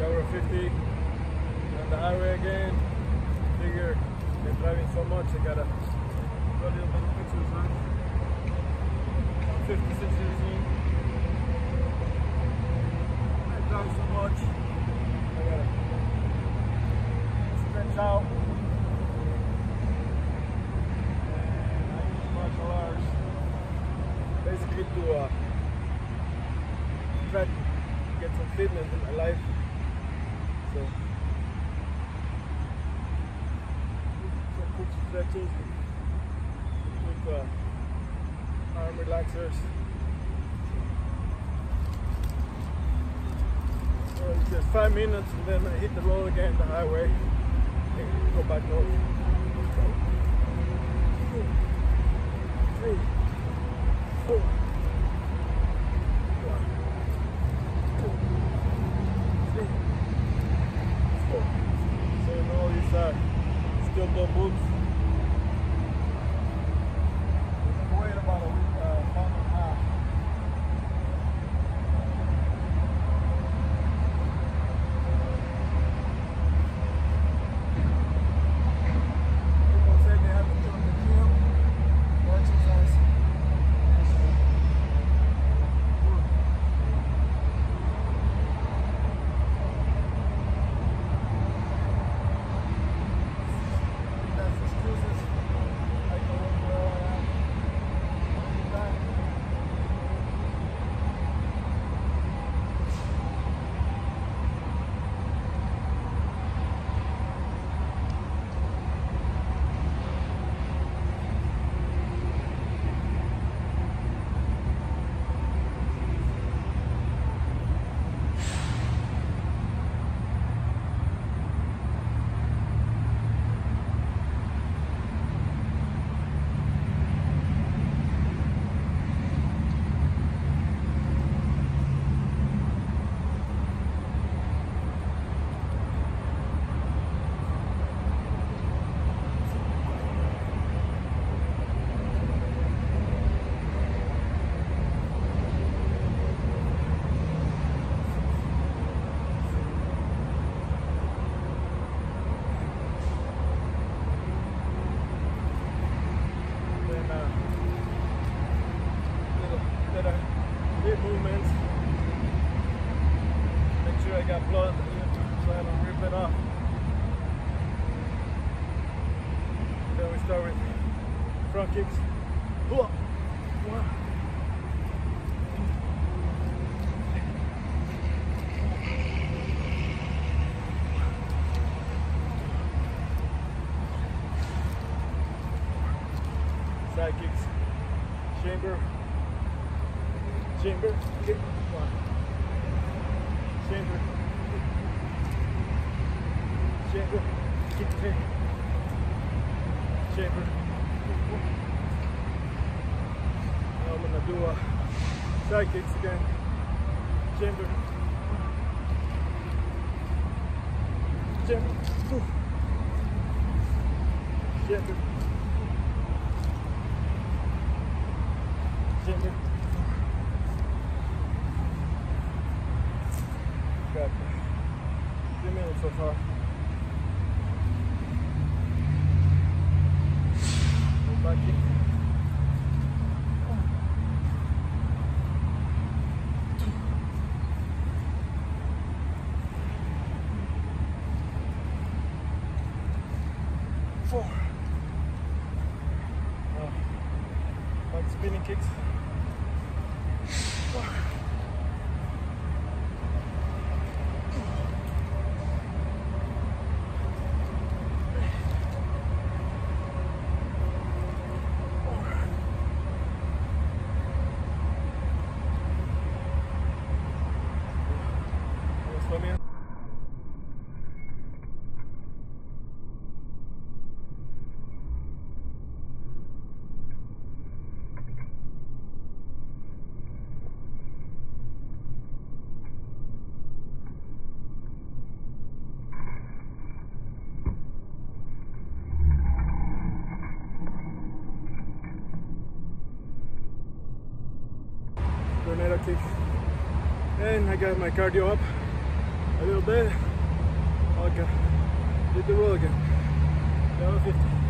got 50 on the highway again. Figure been driving so much, I gotta do a little bit of. I'm 56 years old. I so much, I gotta stretch out. And use basically to uh, fitness in my life. So, some quick stretches, quick uh, arm relaxers. So it's just five minutes and then I hit the road again, the highway, and go back north. Two, three, de Hamburgo I got blood so I don't rip it off. Then we start with front kicks. Side kicks. Chamber. Chamber. Kick. One. Chamber. Chamber. Kick ten. Chamber. Now I'm gonna do a side kicks again. Chamber. Chamber. Ooh. Chamber. Chamber. Got three minutes so far. Four. Ah. Back spinning kicks. Slow And I got my cardio up. a little bit. Okay, hit the road again. Level 50.